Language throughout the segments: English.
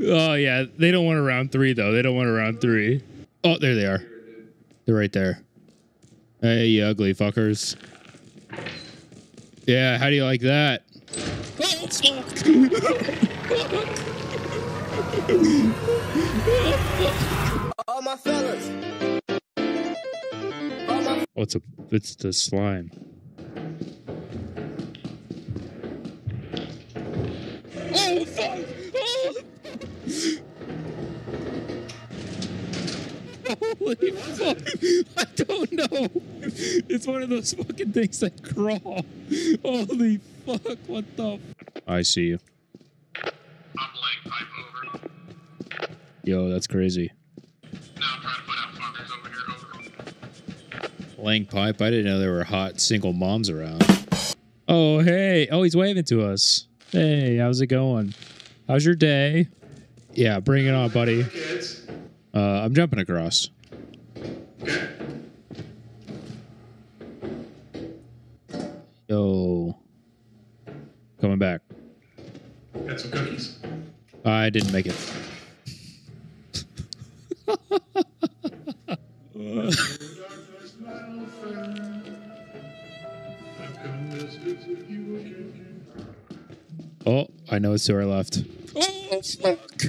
oh yeah, they don't want a round three though. They don't want a round three. Oh, there they are. They're right there. Hey, you ugly fuckers. Yeah, how do you like that? Oh, fuck. All my fellas. All my What's a? It's the slime. Oh fuck! Holy fuck! I don't know. It's one of those fucking things that crawl. Holy fuck! What the? I see you. Yo, that's crazy. Over here. Over. Laying pipe. I didn't know there were hot single moms around. Oh hey! Oh, he's waving to us. Hey, how's it going? How's your day? Yeah, bring it on, buddy. Uh, I'm jumping across. Okay. Yo. Coming back. Got some cookies. I didn't make it. Oh, I know it's to our left. Oh, fuck.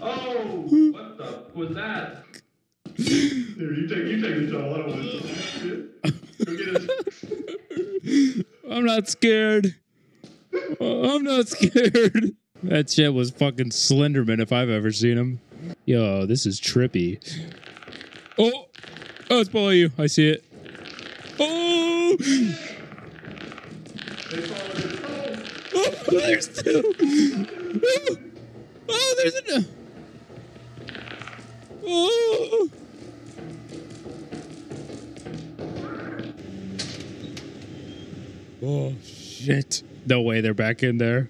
Oh, what the was that? Here, you take you take the shot. I don't want to. Go get it. I'm not scared. I'm not scared. That shit was fucking Slenderman if I've ever seen him. Yo, this is trippy. Oh, oh, it's below you. I see it. Oh, oh there's two. Oh, oh there's a. Oh. Oh shit. No way they're back in there.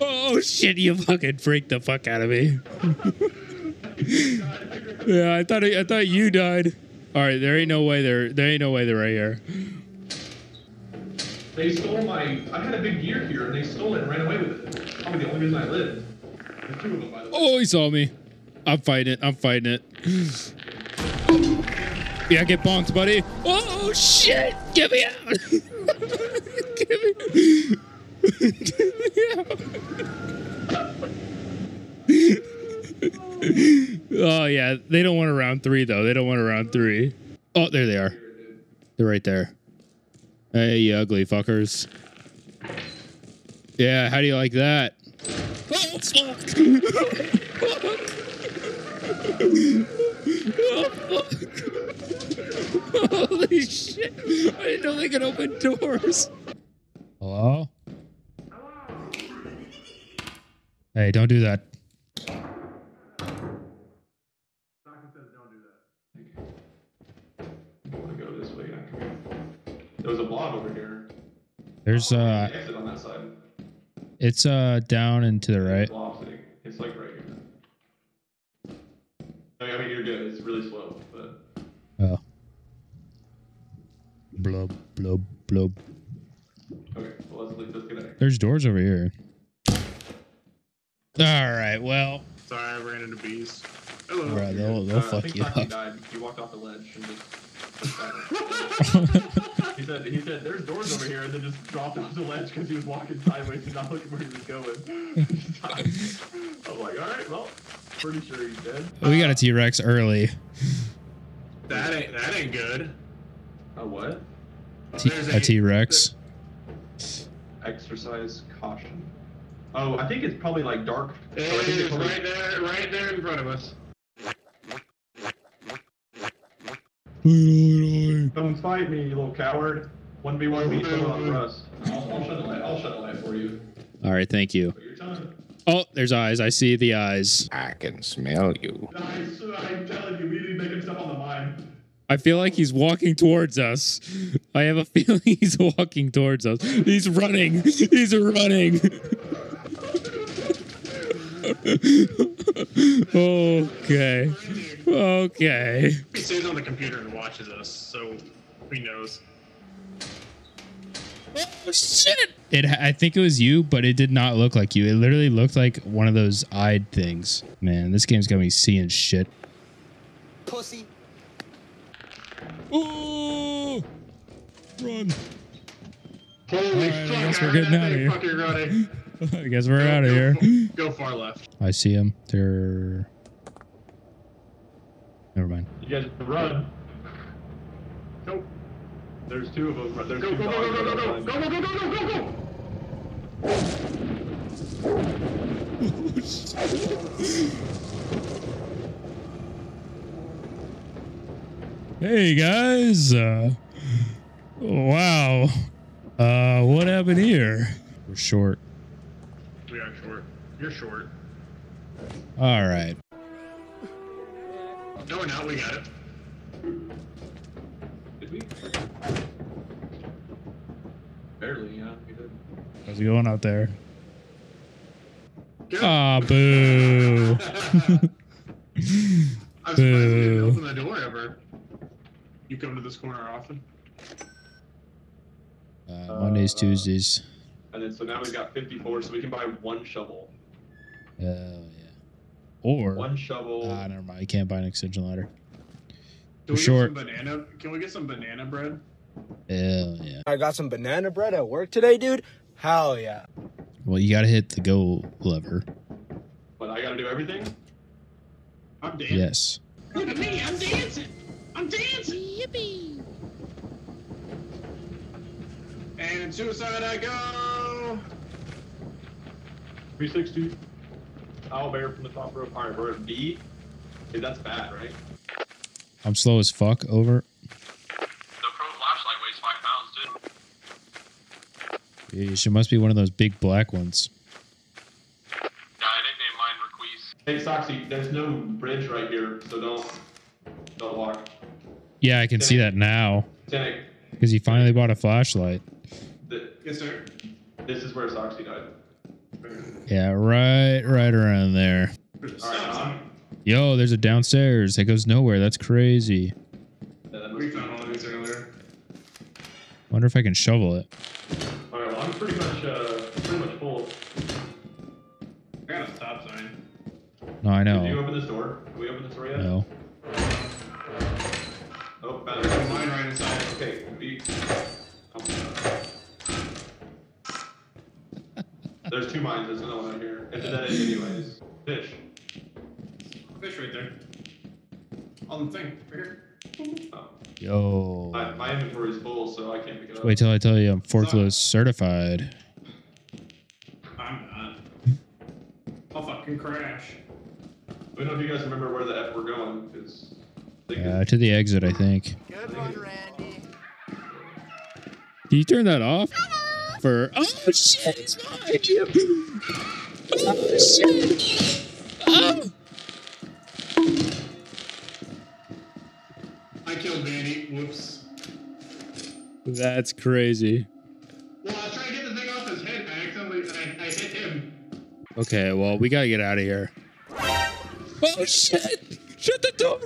Oh shit, you fucking freaked the fuck out of me. yeah, I thought I thought you died. Alright, there ain't no way they're there ain't no way they're right here. They stole my. I had a big gear here, and they stole it and ran away with it. Probably the only reason I lived. There's two of them, by the way. Oh, he saw me. I'm fighting it. I'm fighting it. Yeah, get bonked, buddy. Oh shit! Get me out! get me. get me out! oh yeah, they don't want a round three though. They don't want a round three. Oh, there they are. They're right there. Hey, you ugly fuckers. Yeah, how do you like that? Oh, fuck. Holy shit. I didn't know they could open doors. Hello? Hey, don't do that. There's uh Exit on that side. it's uh down and to the right. It's like right here. I mean, you're good. It's really slow, but Oh. Blub blub blub. okay. Well, let's let's get out. There's doors over here. All right, well, Sorry, I ran into bees. Hello. Bruh, they'll they'll Uh, I fuck think you up. died. He walked off the ledge and just. he said, "He said there's doors over here," and then just dropped off the ledge because he was walking sideways and not looking where he was going. I was like, "All right, well, pretty sure he's dead." We got a T Rex early. That ain't that ain't good. A what? Oh, T- There's a T Rex. Exercise caution. Oh, I think it's probably like dark. It so I think probably- right there, right there in front of us. Don't fight me, you little coward. One v one me, someone on Rust. I'll, I'll shut the light. I'll shut the light for you. All right, thank you. Take your time. Oh, there's eyes. I see the eyes. I can smell you. Nice. I'm telling you, we need to make him step on the mine. I feel like he's walking towards us. I have a feeling he's walking towards us. He's running. He's running. okay. Okay. He stays on the computer and watches us, so he knows. Oh shit! It. I think it was you, but it did not look like you. It literally looked like one of those eyed things. Man, this game's got me seeing shit. Pussy. Ooh! Run! Holy Alright, I guess we're getting out of here. Running. I guess we're Go- out of go here. Go far left. I see him. They're. Never mind. You guys run. Nope. There's two of them. There's Go two go go go go dogs go that go are go go go go go go! Hey guys! Uh, wow. Uh, what happened here? We're short. We are short. You're short. All right. No, we're not. We got it. Did we? Barely, yeah. We did. How's it going out there? Good. Ah, boo. I'm surprised we didn't open the door ever. You come to this corner often? Uh, Mondays, Tuesdays. And then so now we've got 54, so we can buy one shovel. Hell yeah. Or. One shovel. Ah, never mind. You can't buy an extension ladder. Can we short. get some banana? Can we get some banana bread? Hell yeah. I got some banana bread at work today, dude. Hell yeah. Well, you gotta hit the go lever. but I gotta do everything? I'm dancing. Yes. Look at me. I'm dancing. I'm dancing. Yippee. And suicide I go. 360. Owl bear from the top rope. Alright, we're at B. Dude, that's bad, right? I'm slow as fuck. Over. She must be one of those big black ones. Yeah, I nicknamed mine Requise. Hey, Soxy, there's no bridge right here, so don't don't walk. Yeah, I can see that now Tannic, because he finally bought a flashlight. th- Yes, sir. this is where Soxy died. Yeah, right, right around there. Alright, um, Yo, there's a downstairs. It goes nowhere. That's crazy. yeah, that must be- found one of earlier. Wonder if I can shovel it. This door? Have we opened this door yet? No. Oh, found it. mine right inside. Okay. Oh, There's two mines. There's another one out here. It's a dead end, anyways. Fish. Fish right there. On the thing. Right here. Oh. Yo. My, my inventory is full, so I can't pick it up. Wait till I tell you I'm forklift certified. I'm not. I'll fucking crash. I don't know if you guys remember where the F we're going, because. Uh, to the exit, I think. Good one, Randy. Can you turn that off? For oh shit, it's behind you. Oh shit. Oh. I killed Vanny. Whoops. That's crazy. Well, I was trying to get the thing off his head. I accidentally I, I hit him. Okay, well we gotta get out of here. Oh shit! Shut the door.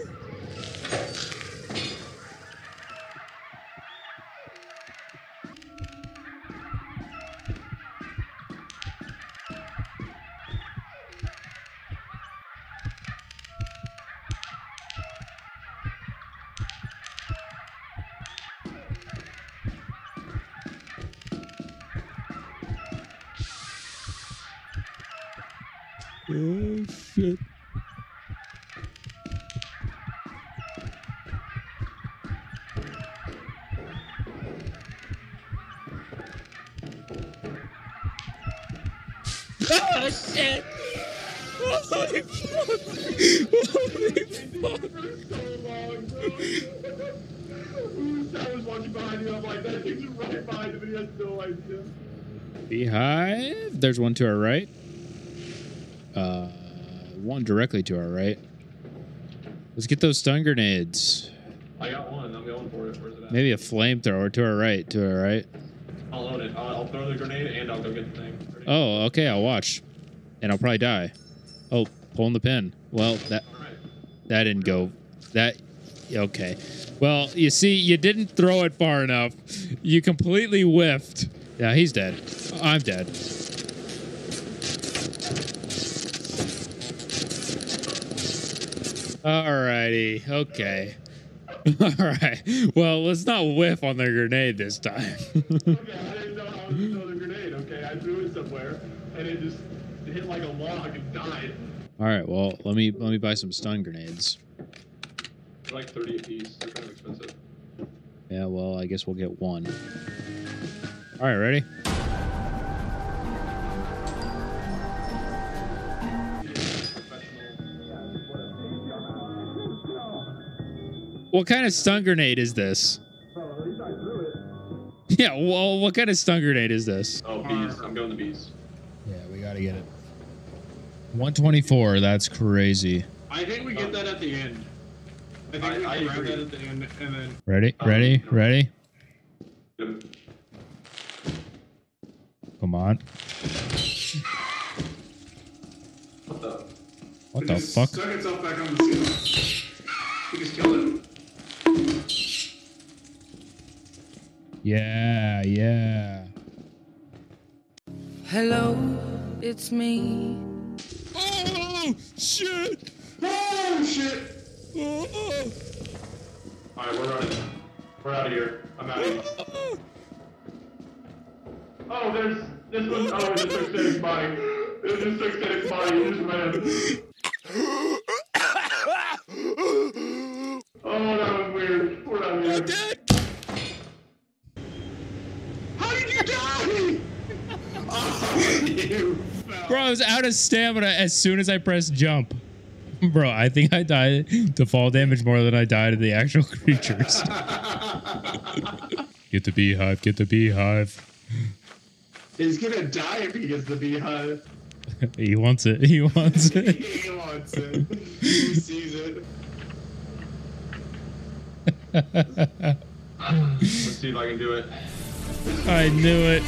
Oh shit. I was watching behind you. I'm like, that thing's right behind him, and he has no idea. Beehive. There's one to our right. Uh, one directly to our right. Let's get those stun grenades. I got one. I'm going for it. Where's it at? Maybe a flamethrower to our right. To our right. I'll own it. I'll, I'll throw the grenade and I'll go get the thing. Ready? Oh, okay. I'll watch, and I'll probably die. Oh, pulling the pin. Well, that. That didn't go. That okay. Well, you see, you didn't throw it far enough. You completely whiffed. Yeah, he's dead. I'm dead. Alrighty. Okay. All right. Well, let's not whiff on the grenade this time. Okay, I didn't know how to throw the grenade, okay? I threw it somewhere, and it just hit like a log and died. All right. Well, let me let me buy some stun grenades. They're like 30 a piece. They're kind of expensive. Yeah. Well, I guess we'll get one. All right. Ready? What kind of stun grenade is this? Yeah. Well, what kind of stun grenade is this? Oh, bees. I'm going to bees. Yeah, we gotta get it. 124. That's crazy. I think we get that at the end. I think I- we I grab agree. that at the end, and then Ready? Um, Ready? Ready? Yep. Come on. What the? What it the fuck? stuck itself back on the ceiling. We just killed it. Yeah, yeah. Hello, it's me. Oh shit! Oh shit! Oh, All right, we're running. We're out of here. I'm out of here. Oh, there's this one. Oh, it's just took Static's body. It just took Static's body. He just ran. Oh, that was weird. We're out of here. dead! How did you die? oh, you fell. Bro, I was out of stamina as soon as I pressed jump. Bro, I think I died to fall damage more than I died to the actual creatures. get the beehive, get the beehive. He's gonna die if he gets the beehive. He wants it. He wants it. he wants it. He sees it. Let's see if I can do it. I knew it.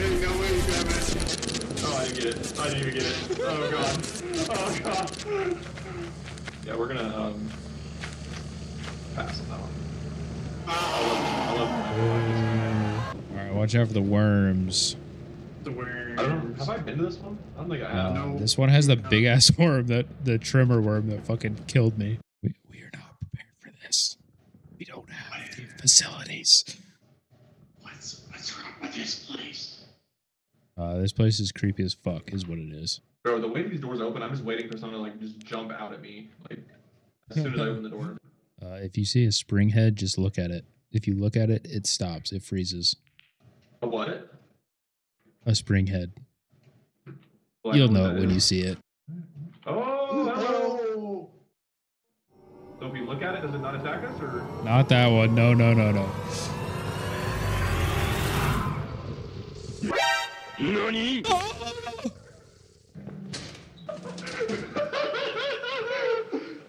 Ain't no way you grab it. Oh, I didn't get it. I didn't even get it. Oh god. Oh god. Yeah, we're gonna um pass on that one. I love All right, watch out for the worms. The worm. I don't. Have I been to this one? I don't think I have. Uh, no. This one has the big ass worm that the trimmer worm that fucking killed me. We, we are not prepared for this. We don't have the facilities. What's what's wrong with this place? Uh, this place is creepy as fuck, is what it is. Bro, the way these doors open, I'm just waiting for someone to like just jump out at me. Like as soon as I open the door. Uh, if you see a spring head, just look at it. If you look at it, it stops. It freezes. A what? A spring head. Well, You'll know it when is. you see it. Oh, hello. So if we look at it, does it not attack us or? Not that one. No, no, no, no.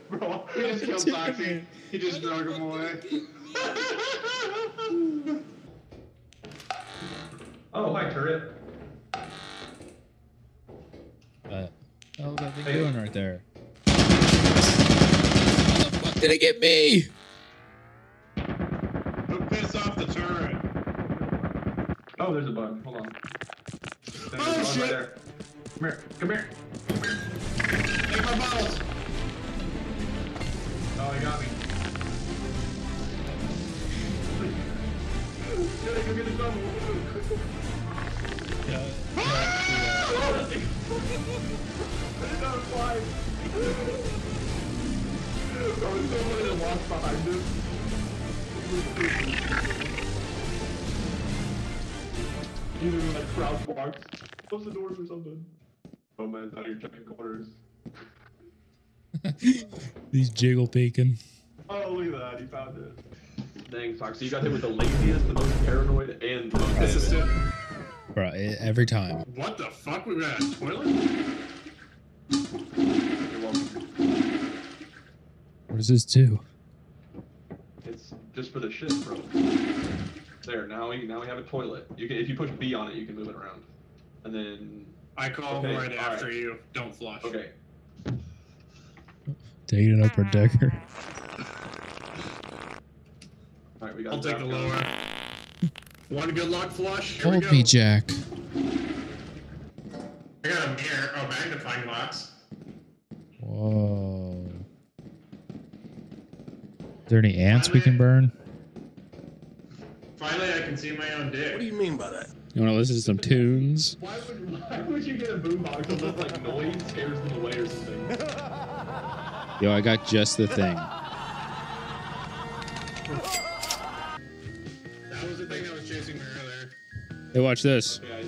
Bro, He just killed Foxy. He just drug him away. oh, hi turret. Uh, hell's that thing Hey. doing right there? How the fuck did it get me? Who pissed off the turret? Oh, there's a bug. Hold on. There's a Oh, bug shit. Right there. Come here. Come here. Take my bottles. Oh, he got me. Gotta go get the shovel. I did not fly. I was so funny to walk behind him. Either like crouch walks. Close the doors or something. Oh man, out of your checking corners. These jiggle bacon. Oh, look at that. He found it. Dang, Foxy, you got hit with the laziest, the most paranoid, and the most damage. Assistant. Bro, i every time. What the fuck? We got a toilet? You're welcome. What does this do? It's just for the shit, bro. There, now we now we have a toilet. You can if you push B on it, you can move it around. And then I call Okay, right all after right. you. Don't flush. okay. Taking it up her decker. Uh. All right, we got. I'll take the that. lower. One good luck flush. Here we Hold go. me, Jack. I got a mirror. Oh, magnifying glass. Whoa. Is there any ants we can burn? Finally, I can see my own dick. What do you mean by that? You want to listen to some tunes? Why would why would you get a boombox that looks like noise scares them away or something? Yo, I got just the thing. That was the thing that was chasing me earlier. Hey, watch this. Yeah,